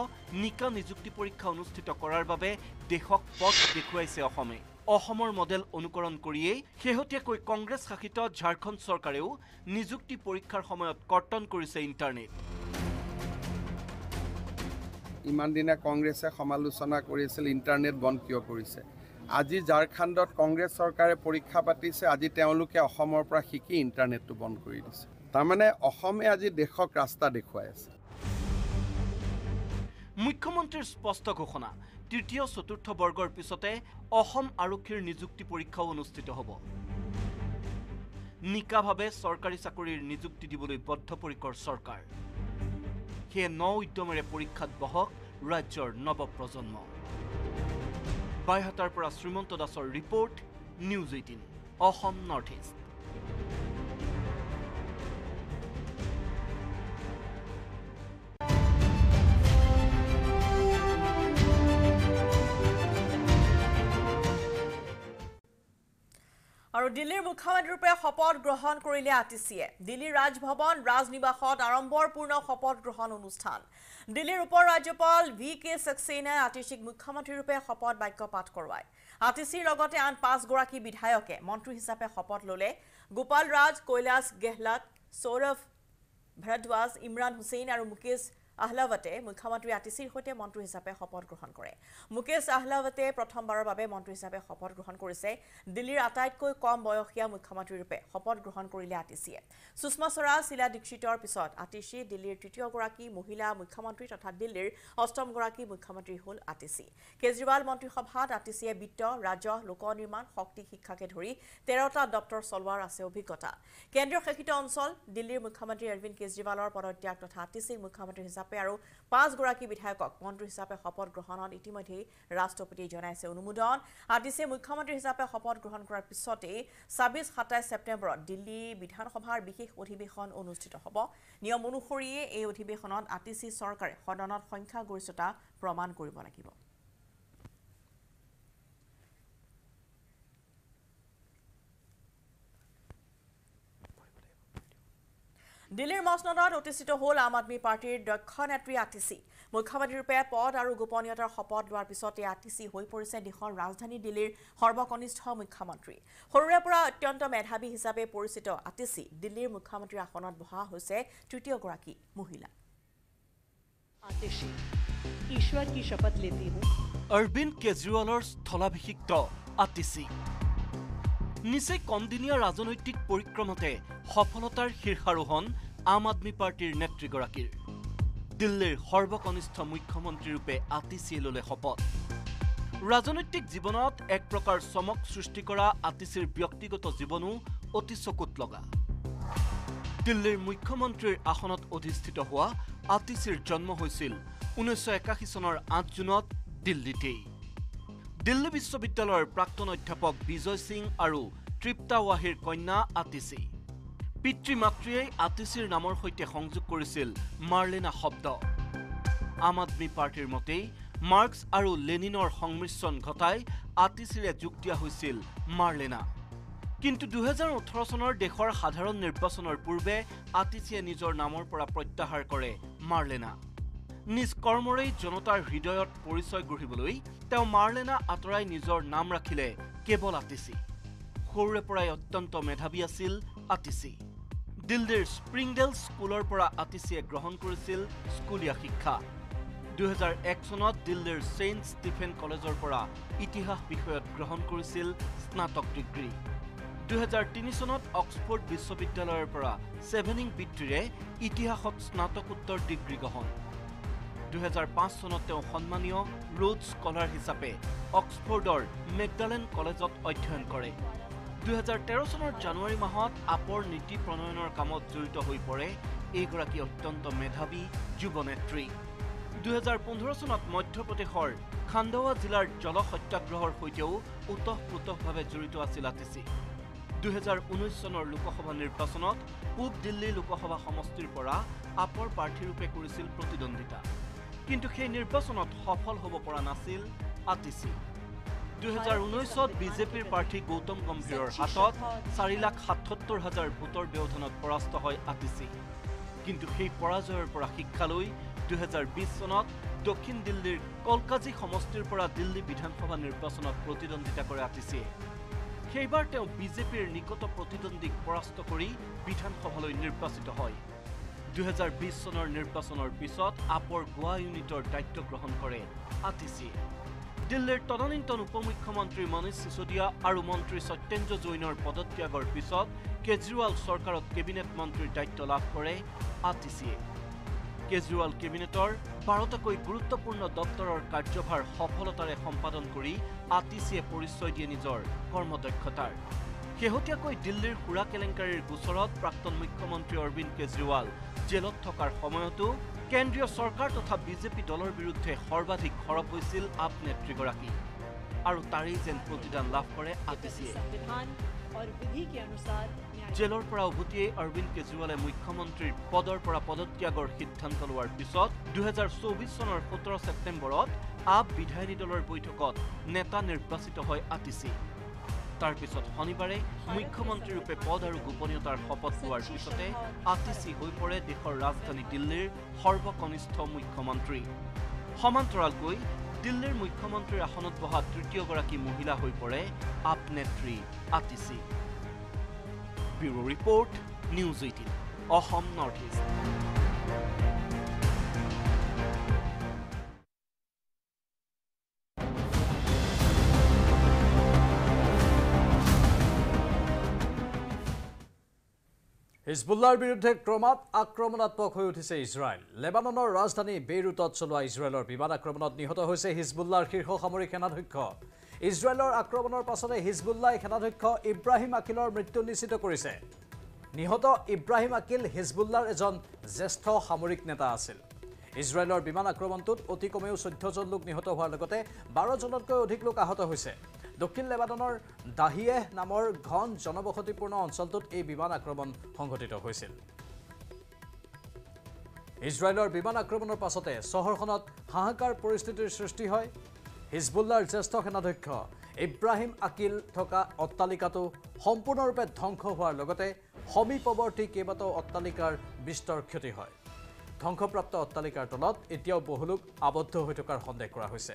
[SPEAKER 13] নিকা নিযুক্তি পৰীক্ষা অনুষ্ঠিত কৰাৰ বাবে দেশক পথ দেখুৱাইছে অসমে। অসমৰ মডেল অনুকৰণ কৰিয়েই শেহতীয়াকৈ কংগ্ৰেছ শাসিত ঝাৰখণ্ড চৰকাৰেও নিযুক্তি পৰীক্ষাৰ সময়ত কৰ্তন কৰিছে ইণ্টাৰনেট।
[SPEAKER 14] ইমান দিনে কংগ্ৰেছে সমালোচনা কৰিছিল ইণ্টাৰনেট বন্ধ কিয় কৰিছে? আজি ঝাৰখণ্ডত কংগ্ৰেছ চৰকাৰে পৰীক্ষা পাতিছে আজি তেওঁলোকে অসমৰ পৰা শিকি ইণ্টাৰনেটটো বন্ধ কৰি দিছে। তাৰমানে অসমে আজি দেশক ৰাস্তা দেখুৱাই আছে।
[SPEAKER 13] মুখ্যমন্ত্ৰীৰ স্পষ্ট ঘোষণা। তৃতীয় চতুৰ্থ বৰ্গৰ পিছতে অসম আৰক্ষীৰ নিযুক্তি পৰীক্ষাও অনুষ্ঠিত হ'ব। নিকাভাৱে চৰকাৰী চাকৰিৰ নিযুক্তি দিবলৈ বদ্ধপৰিকৰ চৰকাৰ। সেয়ে ন উদ্যমেৰে পৰীক্ষাত বহক ৰাজ্যৰ নৱপ্ৰজন্ম বাইহাটাৰ পৰা শ্ৰীমন্ত দাসৰ report news eighteen Assam north east.
[SPEAKER 3] আৰু দিল্লীৰ মুখ্যমন্ত্ৰীৰূপে শপত গ্ৰহণ কৰিলে আতিচিয়ে। দিল্লীৰ ৰাজভৱন ৰাজনিবাসত আড়ম্বৰপূৰ্ণ শপত গ্ৰহণ অনুষ্ঠান। দিল্লীৰ উপ ৰাজ্যপাল ভি কে ছাক্সেনাই আতিচিক মুখ্যমন্ত্ৰীৰূপে শপত বাক্য পাঠ কৰোৱায়। আতিচিৰ লগতে আন পাঁচগৰাকী বিধায়কে মন্ত্ৰী হিচাপে শপত ল'লে। গোপাল ৰাজ কৈলাশ গেহলট সৌৰভ ভৰদ্বাজ ইমৰান হুছেইন আৰু মুকেশ আহলাৱতে মুখ্যমন্ত্ৰী আতিচিৰ সৈতে মন্ত্ৰী হিচাপে শপত গ্ৰহণ কৰে। মুকেশ আহলাৱতে প্ৰথমবাৰৰ বাবে মন্ত্ৰী হিচাপে শপত গ্ৰহণ কৰিছে। দিল্লীৰ আটাইতকৈ কম বয়সীয়া মুখ্যমন্ত্ৰীৰূপে শপত গ্ৰহণ কৰিলে আতিচিয়ে। সুষমা স্বৰাজ শীলা দীক্ষিতৰ পিছত আতিচি দিল্লীৰ তৃতীয়গৰাকী মহিলা মুখ্যমন্ত্ৰী তথা দিল্লীৰ অষ্টমগৰাকী মুখ্যমন্ত্ৰী হ'ল আতিচি। কেজৰিৱাল মন্ত্ৰীসভাত আতিচিয়ে বিত্ত ৰাজহ লোক নিৰ্মাণ শক্তি শিক্ষাকে ধৰি তেৰটা দপ্তৰ চলোৱাৰ আছে অভিজ্ঞতা। কেন্দ্ৰীয় শাসিত অঞ্চল দিল্লীৰ মুখ্যমন্ত্ৰী অৰবিন্দ কেজৰিৱালৰ পদত্যাগ তথা আতিচিক মুখ্যমন্ত্ৰী হিচাপে আৰু পাঁচগৰাকী বিধায়কক মন্ত্ৰী হিচাপে শপত গ্ৰহণত ইতিমধ্যেই ৰাষ্ট্ৰপতিয়ে জনাইছে অনুমোদন। আতিচিয়ে মুখ্যমন্ত্ৰী হিচাপে শপত গ্ৰহণ কৰাৰ পিছতেই ছাব্বিছ সাতাইছ ছেপ্টেম্বৰত দিল্লী বিধানসভাৰ বিশেষ অধিৱেশন অনুষ্ঠিত হ'ব। নিয়ম অনুসৰিয়ে এই অধিৱেশনত আতিচি চৰকাৰে সদনত সংখ্যাগৰিষ্ঠতা প্ৰমাণ কৰিব লাগিব। দিল্লীৰ মচনদত অধিষ্ঠিত হ'ল আম আদমী পাৰ্টীৰ দক্ষ নেত্ৰী আতিচি মুখ্যমন্ত্ৰীৰূপে পদ আৰু গোপনীয়তাৰ শপত লোৱাৰ পিছতে আতিচি হৈ পৰিছে দেশৰ ৰাজধানী দিল্লীৰ সৰ্বকনিষ্ঠ মুখ্যমন্ত্ৰী সৰুৰে পৰা অত্যন্ত মেধাৱী হিচাপে পৰিচিত আতিচি দিল্লীৰ মুখ্যমন্ত্ৰীৰ আসনত বহা হৈছে তৃতীয়গৰাকী মহিলা
[SPEAKER 15] आतिशी ईश्वर की शपथ लेती हूँ
[SPEAKER 13] অৰবিন্দ কেজৰিৱালৰ স্থলাভিষিক্ত আতিচি নিচেই কমদিনীয়া ৰাজনৈতিক পৰিক্ৰমতে সফলতাৰ শীৰ্ষাৰোহণ আম আদমী পাৰ্টীৰ নেত্ৰীগৰাকীৰ। দিল্লীৰ সৰ্বকনিষ্ঠ মুখ্যমন্ত্ৰীৰূপে আতিচিয়ে ল'লে শপত। ৰাজনৈতিক জীৱনত এক প্ৰকাৰ চমক সৃষ্টি কৰা আতিচিৰ ব্যক্তিগত জীৱনো অতি চকুত লগা। দিল্লীৰ মুখ্যমন্ত্ৰীৰ আসনত অধিষ্ঠিত হোৱা আতিচিৰ জন্ম হৈছিল ঊনৈছশ একাশী চনৰ আঠ জুনত দিল্লীতেই। দিল্লী বিশ্ববিদ্যালয়ৰ প্ৰাক্তন অধ্যাপক বিজয় সিং আৰু তৃপ্তা ৱাহিৰ কন্যা আতিচি পিতৃ মাতৃয়েই আতিচিৰ নামৰ সৈতে সংযোগ কৰিছিল মাৰ্লেনা শব্দ। আম আদমী পাৰ্টীৰ মতেই মাৰ্কছ আৰু লেনিনৰ সংমিশ্ৰণ ঘটাই আতিচিৰে যোগ দিয়া হৈছিল মাৰ্লেনা। কিন্তু দুহেজাৰ ওঠৰ চনৰ দেশৰ সাধাৰণ নিৰ্বাচনৰ পূৰ্বে আতিচিয়ে নিজৰ নামৰ পৰা প্ৰত্যাহাৰ কৰে মাৰ্লেনা। নিজ কৰ্মৰেই জনতাৰ হৃদয়ত পৰিচয় গঢ়িবলৈ তেওঁ মাৰ্লেনা আঁতৰাই নিজৰ নাম ৰাখিলে কেৱল আতিচি সৰুৰে পৰাই অত্যন্ত মেধাৱী আছিল আতিচি দিল্লীৰ স্প্ৰিংডেল স্কুলৰ পৰা আতিচিয়ে গ্ৰহণ কৰিছিল স্কুলীয়া শিক্ষা। দুহেজাৰ এক চনত দিল্লীৰ ছেইণ্ট ষ্টিফেন কলেজৰ পৰা ইতিহাস বিষয়ত গ্ৰহণ কৰিছিল স্নাতক ডিগ্ৰী। দুহেজাৰ তিনি চনত অক্সফৰ্ড বিশ্ববিদ্যালয়ৰ পৰা ছেভেনিং বৃত্তিৰে ইতিহাসত স্নাতকোত্তৰ ডিগ্ৰী গ্ৰহণ। দুহেজাৰ পাঁচ চনত তেওঁ সন্মানীয় ৰোড স্কলাৰ হিচাপে অক্সফৰ্ডৰ মেকডালেন কলেজত অধ্যয়ন কৰে। দুহেজাৰ তেৰ চনৰ জানুৱাৰী মাহত আপৰ নীতি প্ৰণয়নৰ কামত জড়িত হৈ পৰে এইগৰাকী অত্যন্ত মেধাৱী যুৱ নেত্ৰী দুহেজাৰ পোন্ধৰ চনত মধ্যপ্ৰদেশৰ খাণ্ডৱা জিলাৰ জল সত্যাগ্ৰহৰ সৈতেও ওতঃপ্ৰোতঃভাৱে জড়িত আছিল আতিচি। দুহেজাৰ ঊনৈছ চনৰ লোকসভা নিৰ্বাচনত পূব দিল্লী লোকসভা সমষ্টিৰ পৰা আপৰ প্ৰাৰ্থীৰূপে কৰিছিল প্ৰতিদ্বন্দ্বিতা। কিন্তু সেই নিৰ্বাচনত সফল হ'ব পৰা নাছিল আতিচি। দুহেজাৰ বিজেপিৰ প্ৰাৰ্থী গৌতম গম্ভীৰৰ হাতত চাৰি লাখ সাতসত্তৰ হাজাৰ ভোটৰ ব্যৱধানত পৰাস্ত হয় আতিচি কিন্তু সেই পৰাজয়ৰ পৰা শিক্ষা লৈ দুহেজাৰ বিছ চনত দক্ষিণ দিল্লীৰ কলকাজি সমষ্টিৰ পৰা দিল্লী বিধানসভা নিৰ্বাচনত প্ৰতিদ্বন্দ্বিতা কৰে আতিচিয়ে সেইবাৰ তেওঁ বিজেপিৰ নিকট প্ৰতিদ্বন্দ্বীক পৰাস্ত কৰি বিধানসভালৈ নিৰ্বাচিত হয়। দুহেজাৰ বিছ চনৰ নিৰ্বাচনৰ পিছত আপৰ গোৱা ইউনিটৰ দায়িত্ব গ্ৰহণ কৰে আতিচিয়ে দিল্লীৰ তদানীন্তন উপ মুখ্যমন্ত্ৰী মনীষ চিচোদিয়া আৰু মন্ত্ৰী সত্যেন্দ্ৰ জৈনৰ পদত্যাগৰ পিছত কেজৰিৱাল চৰকাৰত কেবিনেট মন্ত্ৰীৰ দায়িত্ব লাভ কৰে আতিচিয়ে কেজৰিৱাল কেবিনেটৰ বাৰটাকৈ গুৰুত্বপূৰ্ণ দপ্তৰৰ কাৰ্যভাৰ সফলতাৰে সম্পাদন কৰি আতিচিয়ে পৰিচয় দিয়ে নিজৰ কৰ্মদক্ষতাৰ। শেহতীয়াকৈ দিল্লীৰ সুৰা কেলেংকাৰীৰ গোচৰত প্ৰাক্তন মুখ্যমন্ত্ৰী অৰবিন্দ কেজৰিৱাল জেলত থকাৰ সময়তো কেন্দ্ৰীয় চৰকাৰ তথা বিজেপি দলৰ বিৰুদ্ধে সৰ্বাধিক খৰব হৈছিল আপ নেত্ৰীগৰাকী। আৰু তাৰেই যেন প্ৰতিদান লাভ কৰে
[SPEAKER 15] আপিচিয়ে
[SPEAKER 13] জেলৰ পৰা উভতিয়েই অৰবিন্দ কেজৰিৱালে মুখ্যমন্ত্ৰীৰ পদৰ পৰা পদত্যাগৰ সিদ্ধান্ত লোৱাৰ পিছত দুহেজাৰ চৌবিছ চনৰ সোতৰ ছেপ্টেম্বৰত আপ বিধায়িনী দলৰ বৈঠকত নেতা নিৰ্বাচিত হয় আতিচিয়ে তাৰ পিছত শনিবাৰে মুখ্যমন্ত্ৰীৰূপে পদ আৰু গোপনীয়তাৰ শপত লোৱাৰ পিছতে আতিচি হৈ পৰে দেশৰ ৰাজধানী দিল্লীৰ সৰ্বকনিষ্ঠ মুখ্যমন্ত্ৰী। সমান্তৰালকৈ দিল্লীৰ মুখ্যমন্ত্ৰীৰ আসনত বহা তৃতীয়গৰাকী মহিলা হৈ পৰে আপ নেত্ৰী Atishi bureau report news eighteen Assam north east.
[SPEAKER 2] হিজবুল্লাৰ বিৰুদ্ধে ক্ৰমাৎ আক্ৰমণাত্মক হৈ উঠিছে ইজৰাইল লেবাননৰ ৰাজধানী বেইৰুটত চলোৱা ইজৰাইলৰ বিমান আক্ৰমণত নিহত হৈছে হিজবুল্লাৰ শীৰ্ষ সামৰিক সেনাধ্যক্ষ। ইজৰাইলৰ আক্ৰমণৰ পাছতে হিজবুল্লাই সেনাধ্যক্ষ ইব্ৰাহিম আকিলৰ মৃত্যু নিশ্চিত কৰিছে। নিহত ইব্ৰাহিম আকিল হিজবুল্লাৰ এজন জ্যেষ্ঠ সামৰিক নেতা আছিল। ইজৰাইলৰ বিমান আক্ৰমণটোত অতি কমেও চৈধ্যজন লোক নিহত হোৱাৰ লগতে বাৰজনতকৈ অধিক লোক আহত হৈছে। দক্ষিণ লেবাননৰ দাহিয়েহ নামৰ ঘন জনবসতিপূৰ্ণ অঞ্চলটোত এই বিমান আক্ৰমণ সংঘটিত হৈছিল। ইজৰাইলৰ বিমান আক্ৰমণৰ পাছতে চহৰখনত হাহাকাৰ পৰিস্থিতিৰ সৃষ্টি হয়। হিজবুল্লাৰ জ্যেষ্ঠ সেনাধ্যক্ষ ইব্ৰাহিম আকিল থকা অট্টালিকাটো সম্পূৰ্ণৰূপে ধ্বংস হোৱাৰ লগতে সমীপৱৰ্তী কেইবাটাও অট্টালিকাৰ বিস্তৰ ক্ষতি হয়। ধ্বংসপ্ৰাপ্ত অট্টালিকাৰ তলত এতিয়াও বহু লোক আবদ্ধ হৈ থকাৰ সন্দেহ কৰা হৈছে।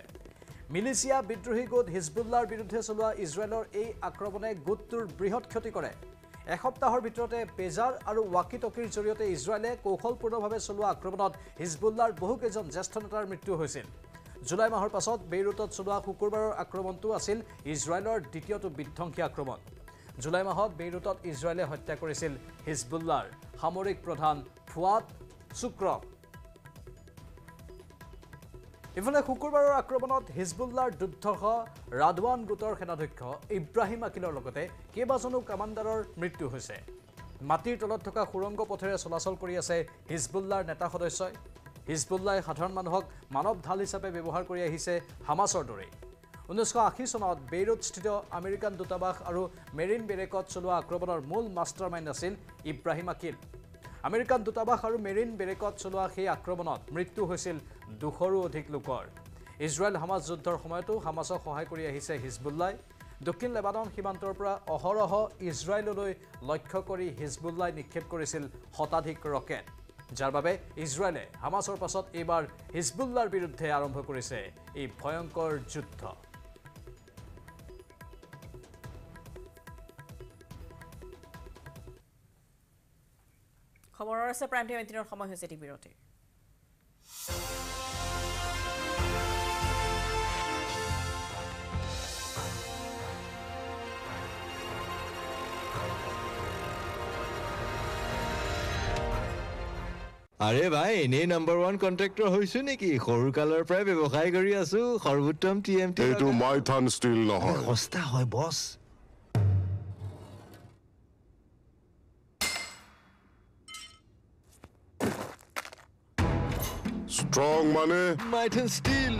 [SPEAKER 2] মিলিচিয়া বিদ্ৰোহী গোট হিজবুল্লাৰ বিৰুদ্ধে চলোৱা ইজৰাইলৰ এই আক্ৰমণে গোটটোৰ বৃহৎ ক্ষতি কৰে। এসপ্তাহৰ ভিতৰতে পেজাৰ আৰু ৱাকি টকিৰ জৰিয়তে ইজৰাইলে কৌশলপূৰ্ণভাৱে চলোৱা আক্ৰমণত হিজবুল্লাৰ বহুকেইজন জ্যেষ্ঠ নেতাৰ মৃত্যু হৈছিল। জুলাই মাহৰ পাছত বেইৰুটত চলোৱা শুকুৰবাৰৰ আক্ৰমণটো আছিল ইজৰাইলৰ দ্বিতীয়টো বিধ্বংসী আক্ৰমণ। জুলাই মাহত বেইৰুটত ইজৰাইলে হত্যা কৰিছিল হিজবুল্লাৰ সামৰিক প্ৰধান ফুৱাদ চুক্ৰক ইফালে শুকুৰবাৰৰ আক্ৰমণত হিজবুল্লাৰ দুৰ্ধৰ্ষ ৰাদৱান গোটৰ সেনাধ্যক্ষ ইব্ৰাহিম আকিলৰ লগতে কেইবাজনো কামাণ্ডাৰৰ মৃত্যু হৈছে। মাটিৰ তলত থকা সুৰংগ পথেৰে চলাচল কৰি আছে হিজবুল্লাৰ নেতা সদস্যই। হিজবুল্লাই সাধাৰণ মানুহক মানৱ ঢাল হিচাপে ব্যৱহাৰ কৰি আহিছে হামাছৰ দৰেই ঊনৈছশ আশী চনত বেইৰুটস্থিত আমেৰিকান দূতাবাস আৰু মেৰিন বেৰেকত চলোৱা আক্ৰমণৰ মূল মাষ্টাৰ মাইণ্ড আছিল ইব্ৰাহিম আকিল। আমেৰিকান দূতাবাস আৰু মেৰিন বেৰেকত চলোৱা সেই আক্ৰমণত মৃত্যু হৈছিল দুশৰো অধিক লোকৰ। ইজৰাইল হামাছ যুদ্ধৰ সময়তো হামাছক সহায় কৰি আহিছে হিজবুল্লাই দক্ষিণ লেবানন সীমান্তৰ পৰা অহৰহ ইজৰাইললৈ লক্ষ্য কৰি হিজবুল্লাই নিক্ষেপ কৰিছিল শতাধিক ৰকেট। যাৰ বাবে ইজৰাইলে হামাছৰ পাছত এইবাৰ হিজবুল্লাৰ বিৰুদ্ধে আৰম্ভ কৰিছে এই ভয়ংকৰ যুদ্ধ।
[SPEAKER 3] খবৰৰ আছে প্ৰাইম এইটিনৰ সময় হৈছে এটি বিৰতিৰ
[SPEAKER 16] আৰে ভাই এনেই নাম্বাৰ ওৱান কণ্ট্ৰেক্টৰ হৈছো নেকি? সৰুকালৰ পৰাই ব্যৱসায় কৰি আছো সৰ্বোত্তম টি এম টি
[SPEAKER 17] এইটো মাইথান ষ্টীল নহয়।
[SPEAKER 16] সস্তা হয় বছ।
[SPEAKER 17] ষ্ট্ৰং মানে?
[SPEAKER 16] মাইথান ষ্টীল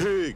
[SPEAKER 17] ঠিক।